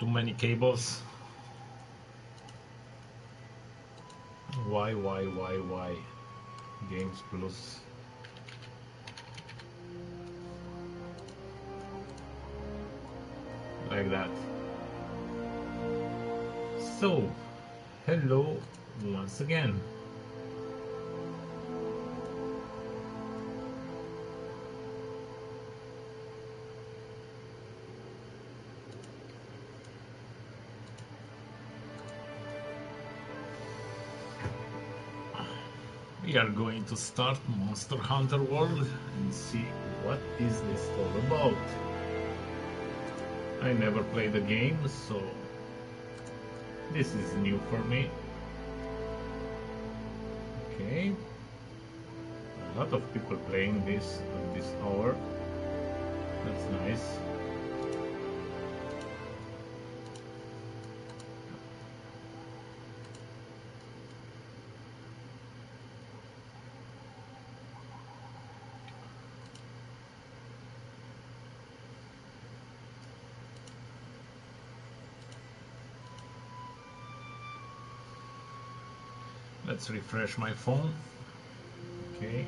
Too many cables. Why, why, why, why? Games Plus. Like that. So, hello once again. Are going to start Monster Hunter World and see what is this all about. I never played the game, so this is new for me. Okay. A lot of people playing this at this hour. That's nice. Let's refresh my phone. Okay.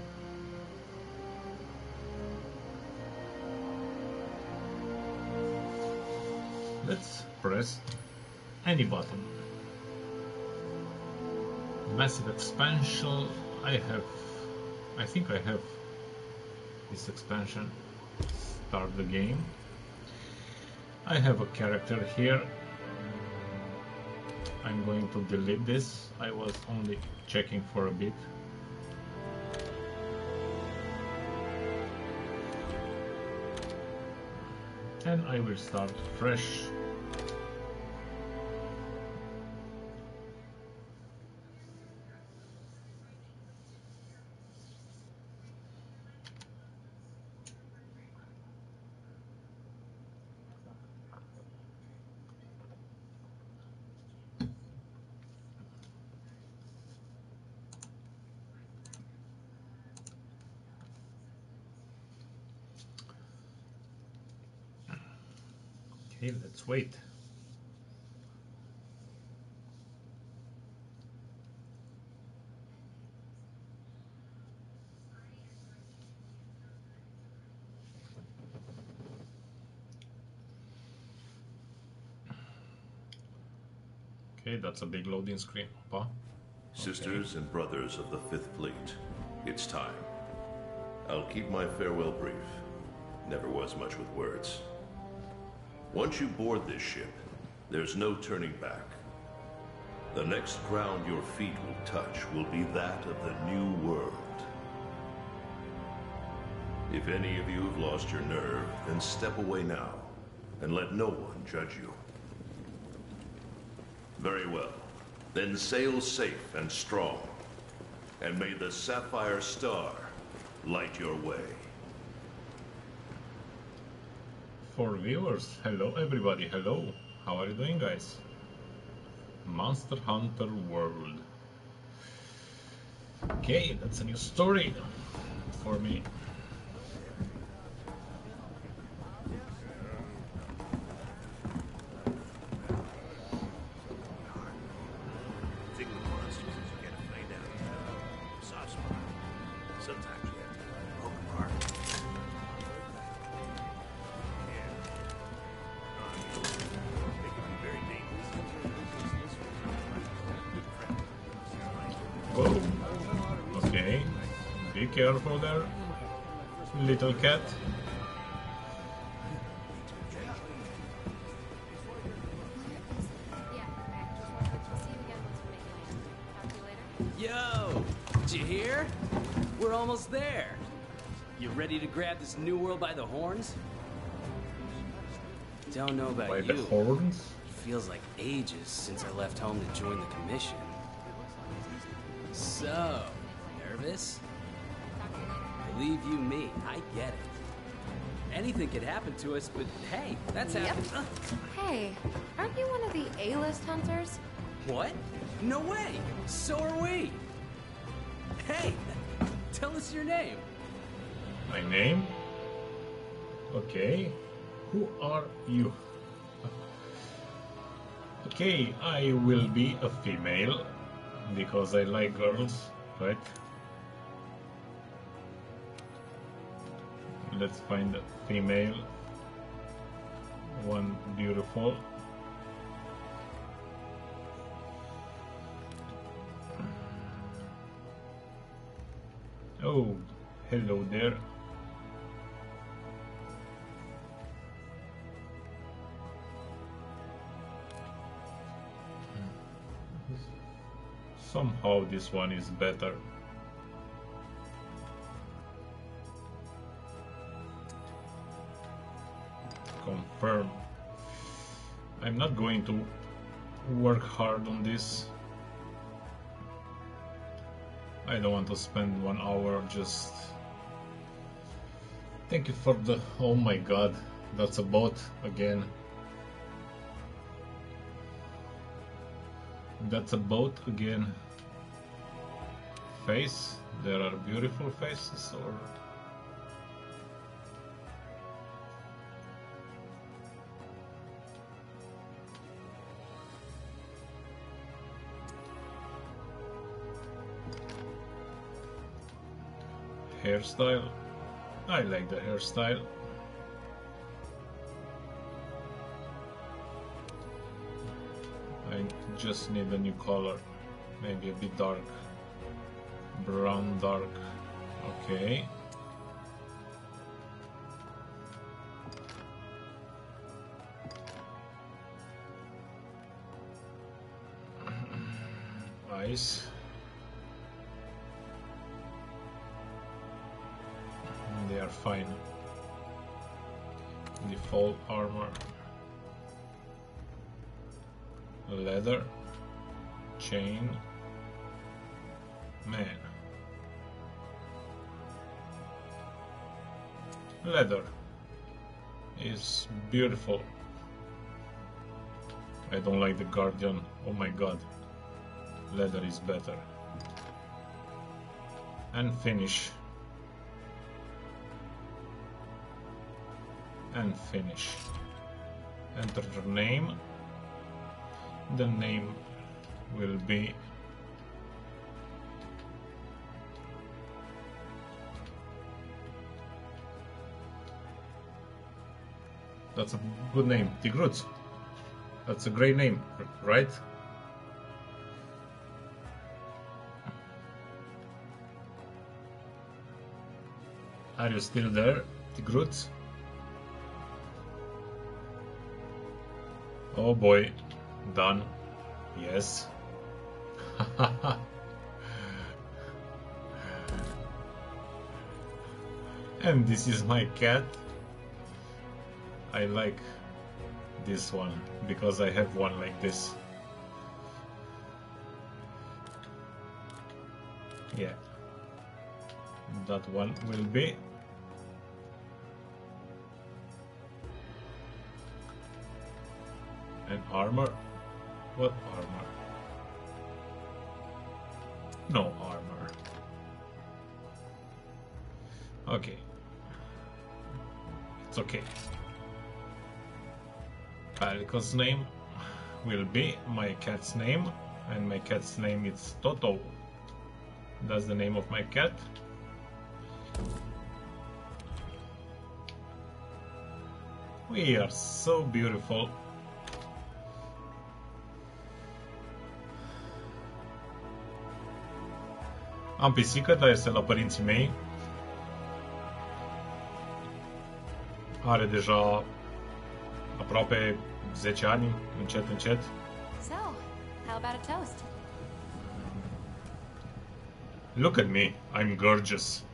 Let's press any button. Massive expansion. I have, I think I have this expansion. Start the game. I have a character here I'm going to delete this. I was only checking for a bit. And I will start fresh wait. Okay, that's a big loading screen. Opa. Sisters and brothers of the Fifth Fleet, it's time. I'll keep my farewell brief. Never was much with words. Once you board this ship, there's no turning back. The next ground your feet will touch will be that of the new world. If any of you have lost your nerve, then step away now, and let no one judge you. Very well. Then sail safe and strong, and may the Sapphire Star light your way. For viewers, hello everybody, hello. How are you doing guys? Monster Hunter World. Okay, that's a new story for me. Careful there, little cat. Yo! Did you hear? We're almost there. You ready to grab this new world by the horns? Don't know about By you. the horns? Feels like ages since I left home to join the commission. So, nervous? Believe you me, I get it. Anything could happen to us, but hey, that's Yep. happened. Uh, Hey, aren't you one of the A-list hunters? what? No way! So are we! Hey! Tell us your name. My name? Okay. Who are you? Okay, I will be a female because I like girls, right? Let's find a female. One beautiful. Oh, hello there. Hmm. Somehow this one is better. Confirm. I'm not going to work hard on this. I don't want to spend one hour just... Thank you for the... Oh my god, that's a boat again. That's a boat again. Face? There are beautiful faces or... Hairstyle? I like the hairstyle. I just need a new color. Maybe a bit dark. Brown dark. Okay. Eyes. Fine. Default armor. Leather. Chain. Man. Leather. Is beautiful. I don't like the guardian. Oh my god. Leather is better. And finish and finish enter your name the name will be That's a good name, Tigrut. That's a great name, right? Are you still there, Tigrut? Oh boy, done. Yes. and this is my cat. I like this one because I have one like this. Yeah. That one will be and armor. What armor? No armor. Okay. It's okay. Palico's name will be my cat's name, and my cat's name is Toto. That's the name of my cat. We are so beautiful. Am pisică, dar este la părinții mei. Are deja aproape 10 ani, încet, încet. So, how about a toast? Look at me, I'm gorgeous.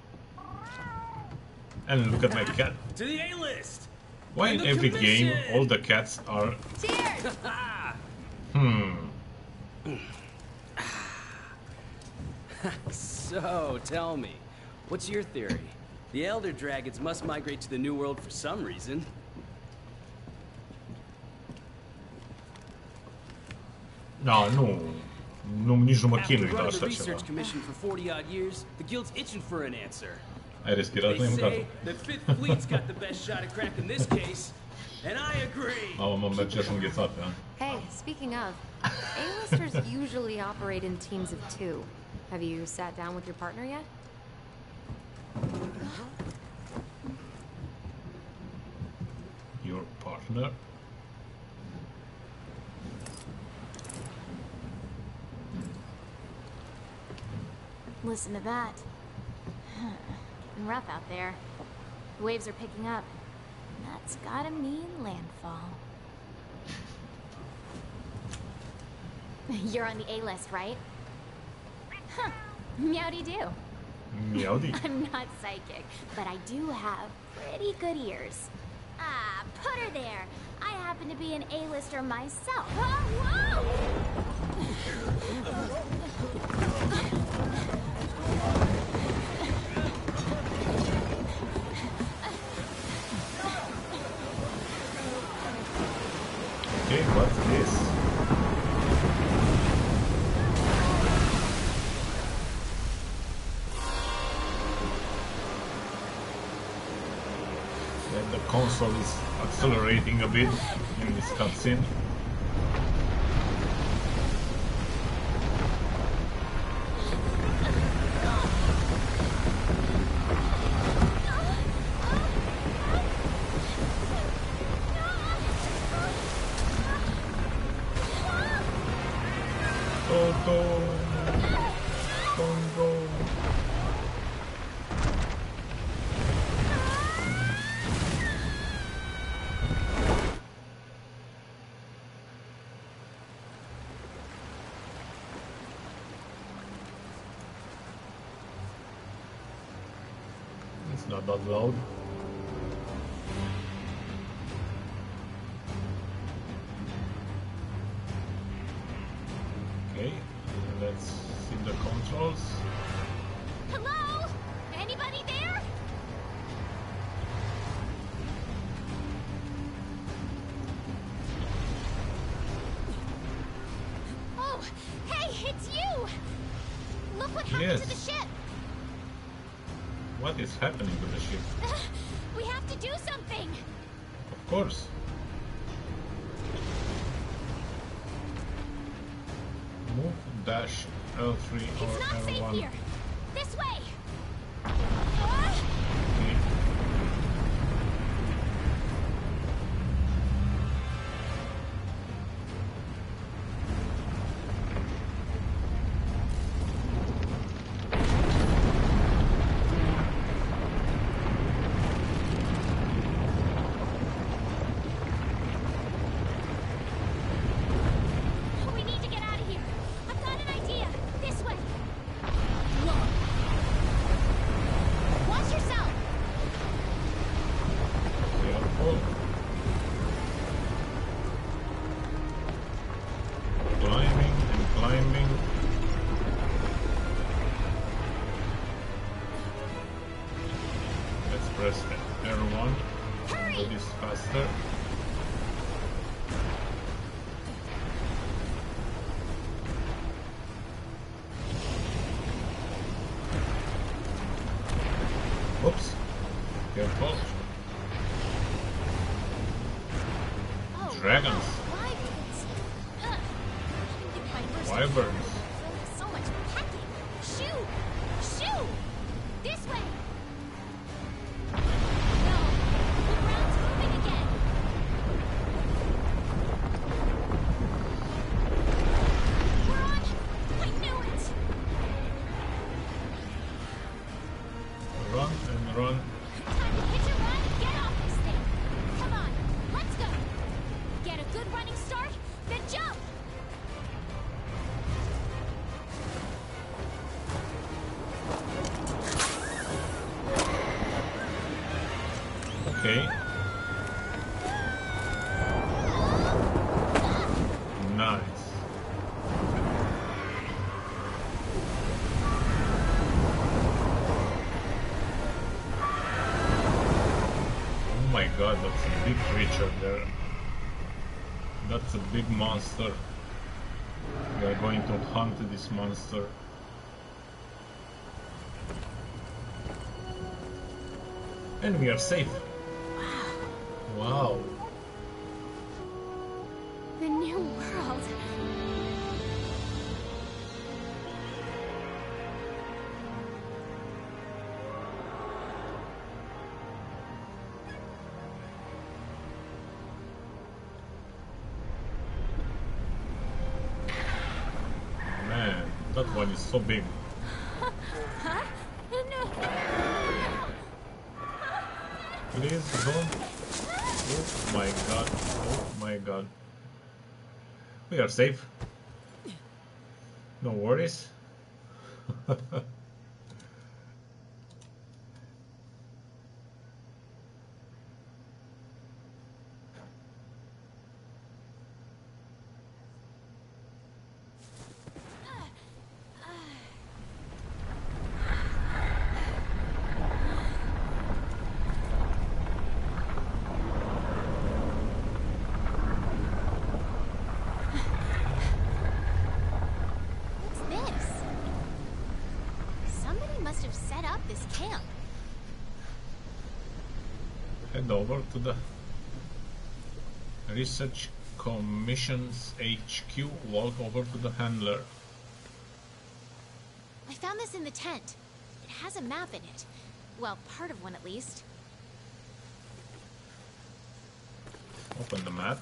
And look at my cat. To the A-list! Why in every game all the cats are... Cheers! Hmm... So, tell me, what's your theory? The Elder Dragons must migrate to the New World for some reason. Da, nu... nu nici nu mă After chinui de running the așa ceva. research commission for 40 odd years, the guild's itching for an answer. Ai respirat, They nu ai mâncat say the Fifth Fleet's got the best shot at cracking this case, And I agree. Ja, man Magician gets up, ja. Hey, speaking of, A-listers usually operate in teams of two. Have you sat down with your partner yet? Your partner. Listen to that. Getting rough out there. The waves are picking up. That's gotta mean landfall. You're on the A list, right? Huh. Meowdy do. Meowdy. I'm not psychic, but I do have pretty good ears. Ah, put her there. I happen to be an A-lister myself. Oh, Console is accelerating a bit in this cutscene. It's not that loud. Okay, let's see the controls. Hello? Anybody there? Oh, hey, it's you! Look what happened to the ship! What is happening to the ship? We have to do something! Of course. Move, dash, L3 It's or not safe L1. creature there. That's a big monster. We are going to hunt this monster. And we are safe. Wow. wow. The new world. One is so big. Please don't. Oh my god. Oh my god. We are safe. No worries. What's this? Somebody must have set up this camp. Head over to the Research Commission's HQ. Walk over to the handler. I found this in the tent. It has a map in it. Well, part of one at least. Open the map.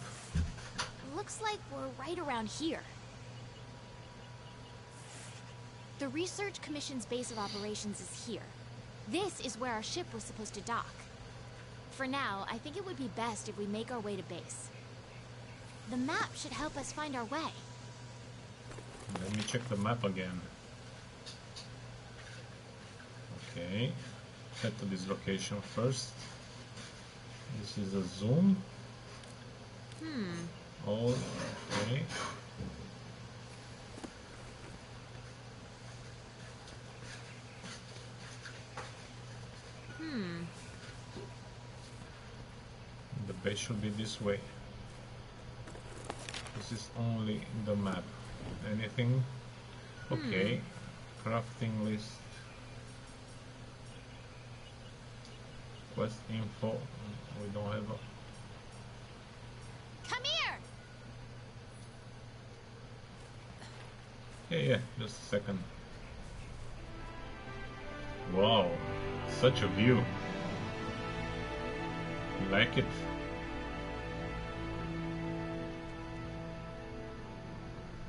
Looks like we're right around here. The Research Commission's base of operations is here. This is where our ship was supposed to dock. For now, I think it would be best if we make our way to base. The map should help us find our way. Let me check the map again. Okay, head to this location first. This is a zoom. Hmm. Oh, okay. Hmm. The base should be this way. This is only the map. Anything? Hmm. Okay. Crafting list. Quest info. We don't have a Come here! Yeah, yeah, just a second. Wow, such a view. Like it?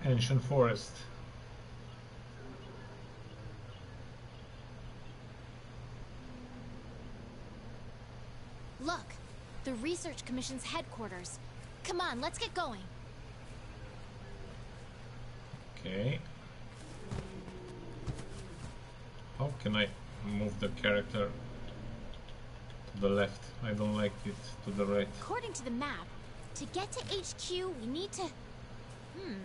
Ancient forest. Look, the Research Commission's headquarters. Come on, let's get going. Okay. How can I move the character to the left? I don't like it to the right. According to the map, to get to HQ, we need to. Hmm.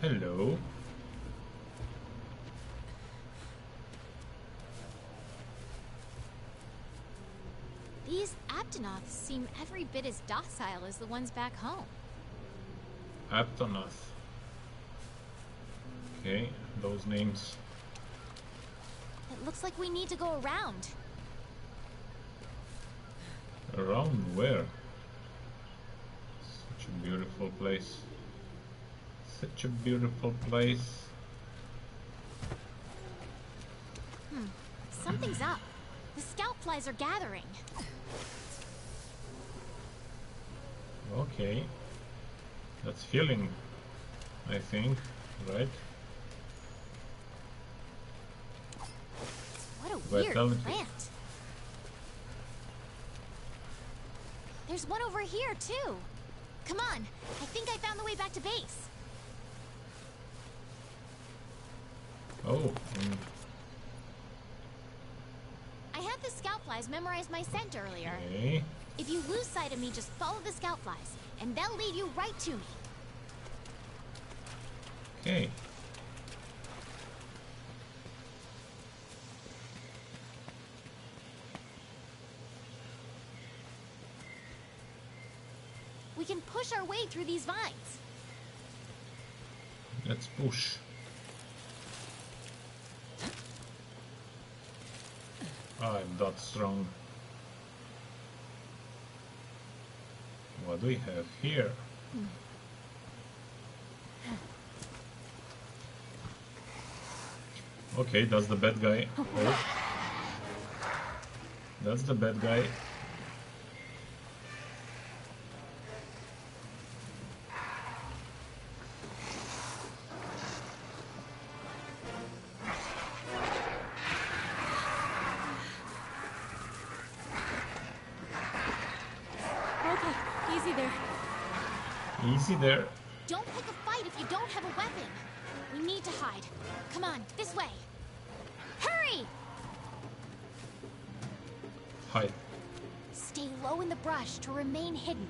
Hello. These Aptonoths seem every bit as docile as the ones back home. Aptonoth. Okay, those names. It looks like we need to go around. Around where? Such a beautiful place. Such a beautiful place. Hmm. Something's up. The scout flies are gathering. Okay. That's healing, I think, right? What a weird plant. There's one over here, too. Come on. I think I found the way back to base. Oh, mm, I had the scout flies memorize my scent earlier. okay. If you lose sight of me, just follow the scout flies, and they'll lead you right to me. Okay. We can push our way through these vines. Let's push. I'm that strong. What do we have here? Okay, that's the bad guy. Oh. That's the bad guy. Come on, this way. Hurry! Hi. Stay low in the brush to remain hidden.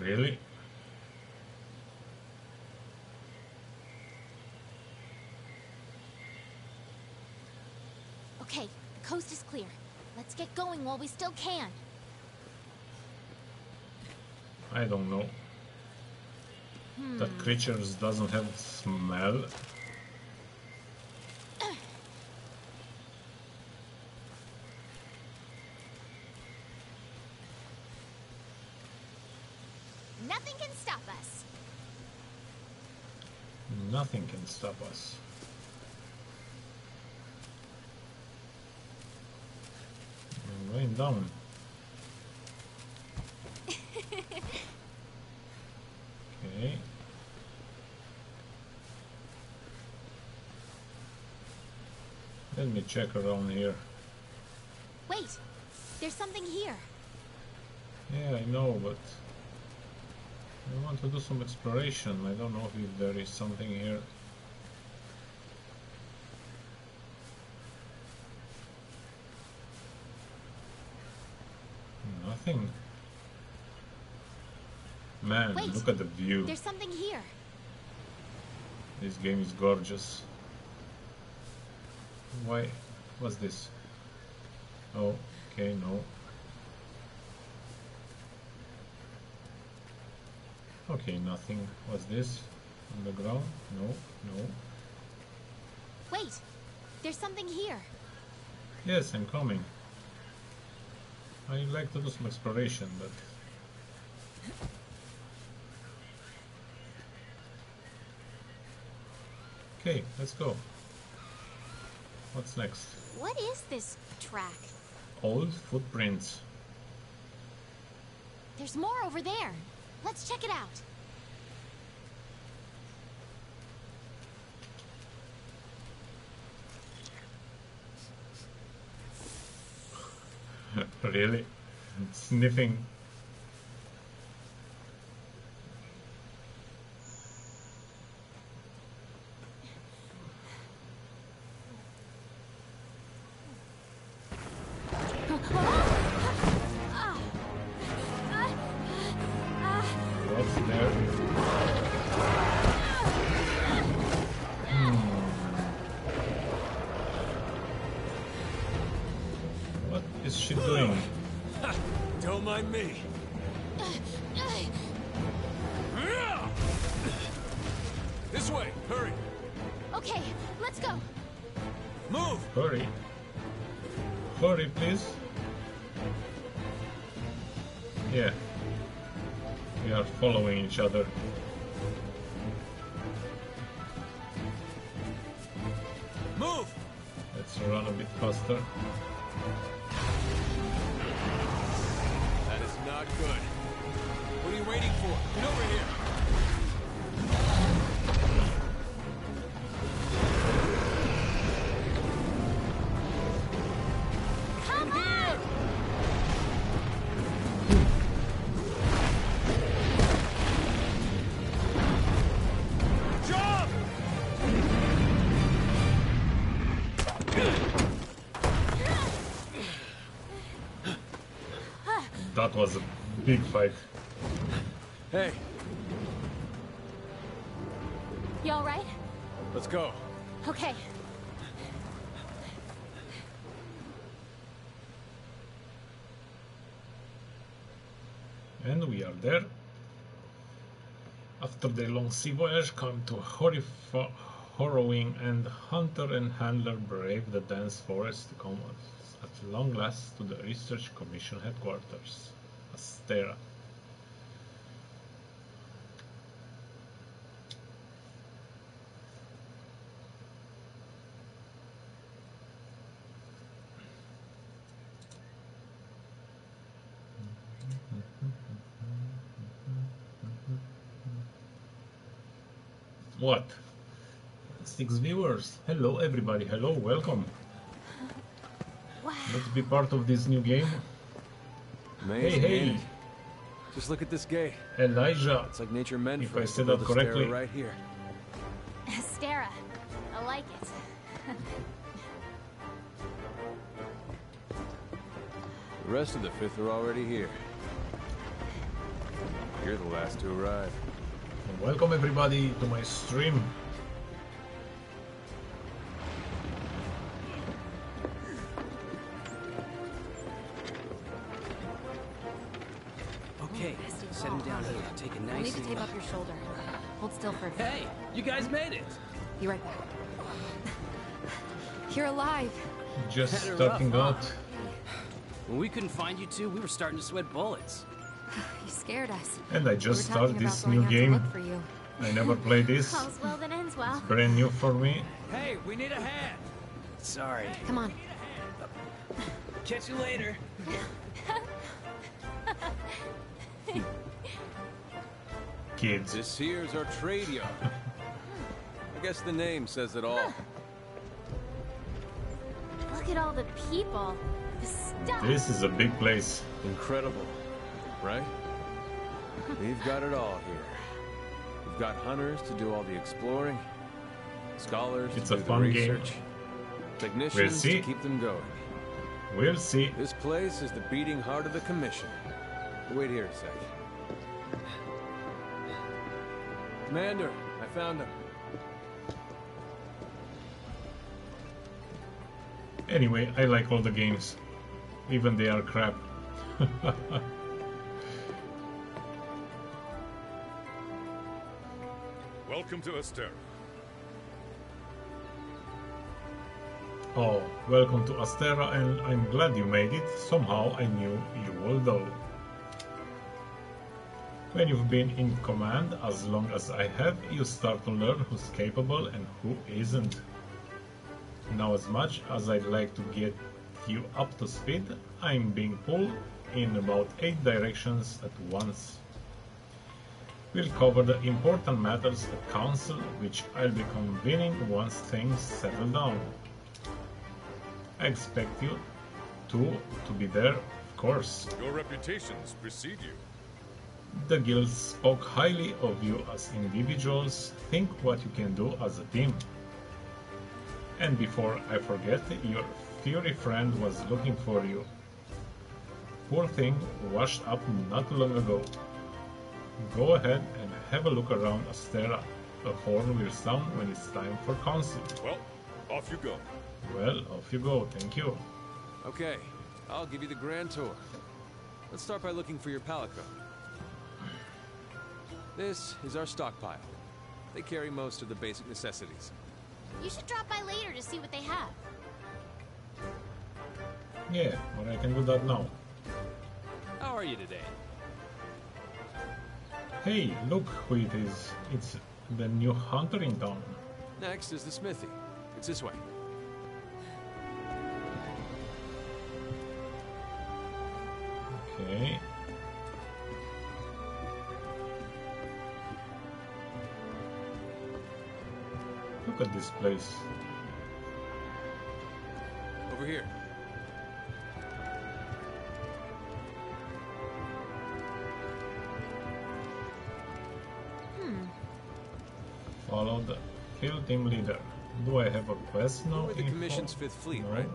Really? Okay, the coast is clear. Let's get going while we still can. I don't know. That creatures doesn't have smell. Nothing can stop us. Nothing can stop us. I'm going down. Okay. Let me check around here. Wait, there's something here. Yeah, I know, but I want to do some exploration. I don't know if there is something here. Nothing. Man, Wait, look at the view. There's something here. This game is gorgeous. Why? What's this? Oh, okay, no. Okay, nothing. What's this? On the ground? No, no. Wait, there's something here. Yes, I'm coming. I like to do some exploration, but... Okay, let's go. What's next? What is this track? Old footprints. There's more over there. Let's check it out. really? Sniffing. Is she doing? Don't mind me. This way, hurry. Okay, let's go. Move! Hurry. Hurry, please. Yeah. We are following each other. Move! Let's run a bit faster. That was a big fight. Hey, You all right? let's go. Okay. And we are there. After the long sea voyage, come to a horrif- Horrowing and Hunter and Handler brave the dense forest to come at long last to the Research Commission headquarters, Astera. What? Six viewers. Hello, everybody. Hello, welcome. Wow. Let's be part of this new game. Amazing, Hey, hey. Just look at this gate. Elijah. It's like nature meant If for I us to said that correctly. right here. Astera. I like it. The rest of the fifth are already here. You're the last to arrive. Welcome, everybody, to my stream. Be right back. You're alive. Just Better starting up, out. When we couldn't find you two, we were starting to sweat bullets. You scared us. And I just were talking started this new game. for you. I never played this. All's well that ends well. Brand new for me. Hey, we need a hand. Sorry. Come on. Catch you later. Kids. This here's our trade yard. I guess the name says it all. Look at all the people. The stuff. This is a big place. Incredible, right? We've got it all here. We've got hunters to do all the exploring, scholars It's to a do fun the game. research, technicians see. to keep them going. We'll see. This place is the beating heart of the commission. Wait here a sec. Commander, I found him. Anyway, I like all the games. Even they are crap. Welcome to Astera. oh, welcome to Astera and I'm glad you made it. Somehow I knew you would though. When you've been in command as long as I have, you start to learn who's capable and who isn't. Now as much as I'd like to get you up to speed, I'm being pulled in about 8 directions at once. We'll cover the important matters at Council, which I'll be convening once things settle down. I expect you two to be there, of course. Your reputations precede you. The guilds spoke highly of you as individuals. Think what you can do as a team. And before I forget, your Fury friend was looking for you. Poor thing washed up not long ago. Go ahead and have a look around Astera. A horn will sound when it's time for council. Well, off you go. Well, off you go, thank you. Okay, I'll give you the grand tour. Let's start by looking for your palico. This is our stockpile. They carry most of the basic necessities. You should drop by later to see what they have. Yeah, but I can do that now. How are you today? Hey, look who it is. It's the new hunter in town. Next is the smithy. It's this way. Okay. At this place. Over here. Hmm. Follow the field team leader. Do I have a quest now? We're the info? Commission's Fifth Fleet, No? right?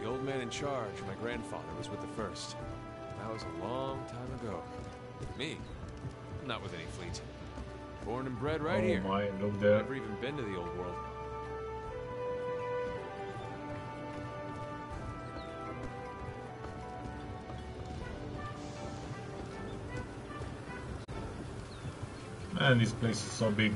The old man in charge, my grandfather, was with the First. That was a long time ago. Me? I'm not with any fleet. Born and bred right oh here. my, look there. Never even been to the old world. Man, this place is so big.